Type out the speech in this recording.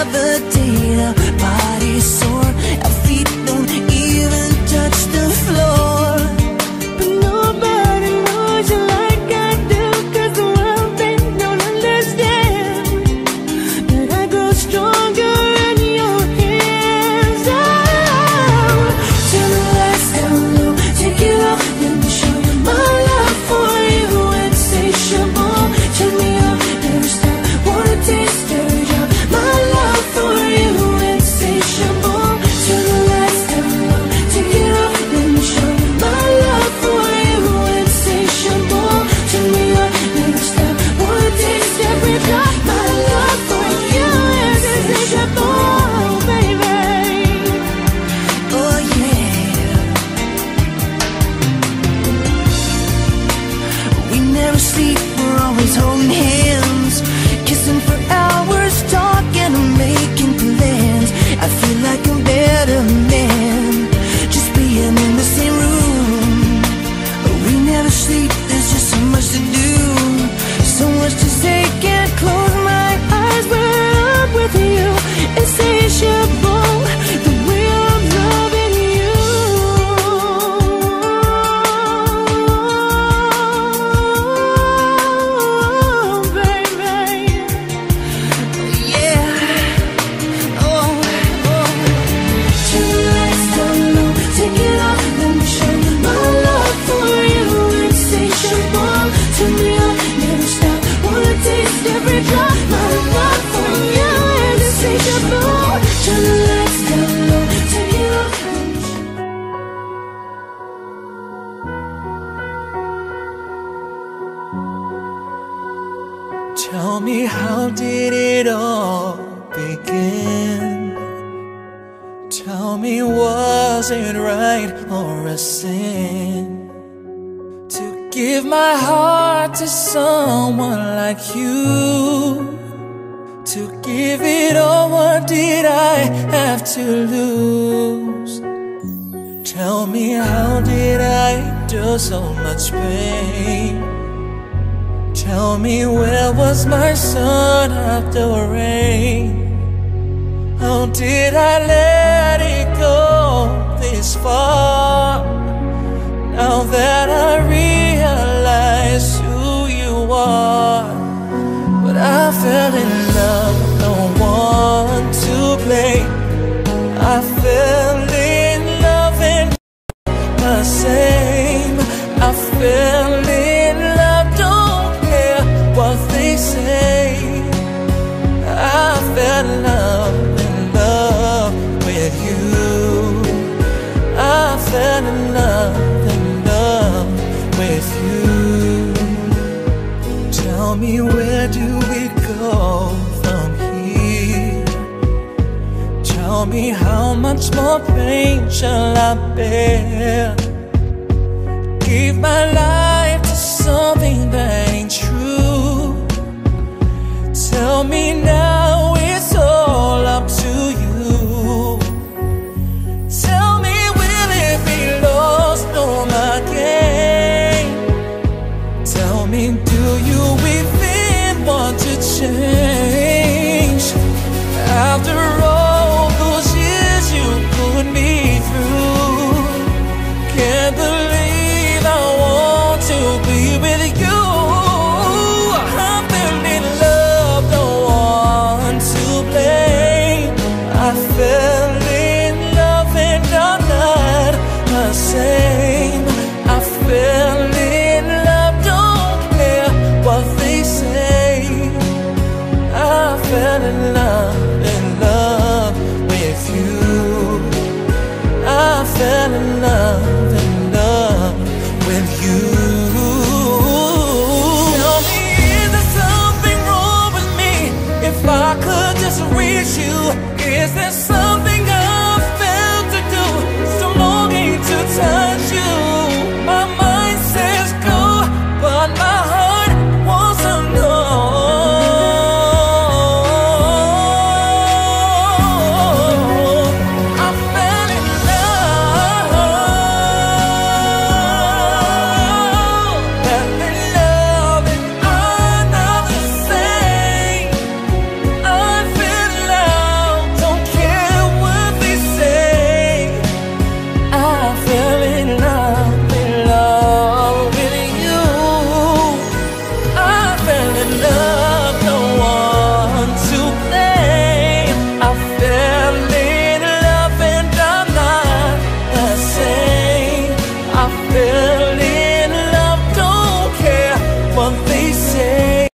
other day. asleep, we're always holding hands, kissing for hours, talking and making plans. I feel like I'm better. Tell me, how did it all begin? Tell me, was it right or a sin to give my heart to someone like you? To give it all, what did I have to lose? Tell me, how did I do so much pain? Tell me where was my sun after the rain? How did I let it go this far? me where do we go from here? Tell me how much more pain shall I bear? Give my life. To change? After all I fell in love, in love with you.